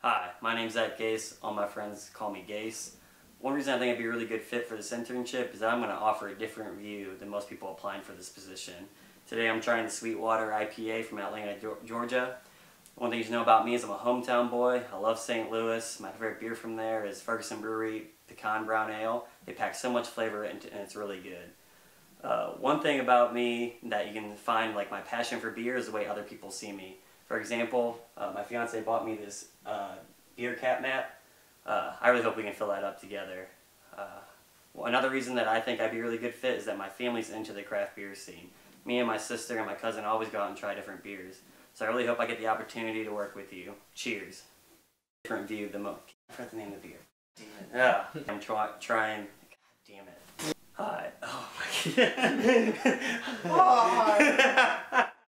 Hi, my name's Zak Gase. All my friends call me Gase. One reason I think I'd be a really good fit for this internship is that I'm going to offer a different view than most people applying for this position. Today I'm trying the Sweetwater IPA from Atlanta, Georgia. One thing you should know about me is I'm a hometown boy. I love St. Louis. My favorite beer from there is Ferguson Brewery Pecan Brown Ale. They pack so much flavor and it's really good. Uh, one thing about me that you can find like my passion for beer is the way other people see me. For example, uh, my fiance bought me this uh, beer cap mat. Uh, I really hope we can fill that up together. Uh, well, another reason that I think I'd be a really good fit is that my family's into the craft beer scene. Me and my sister and my cousin always go out and try different beers. So I really hope I get the opportunity to work with you. Cheers. Different view, the mo. I forgot the name of the beer. Damn it. Yeah. I'm try trying. God damn it. Hi. Oh my god. Hi.